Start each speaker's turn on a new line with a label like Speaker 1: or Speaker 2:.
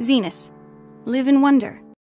Speaker 1: Zenus, live in wonder.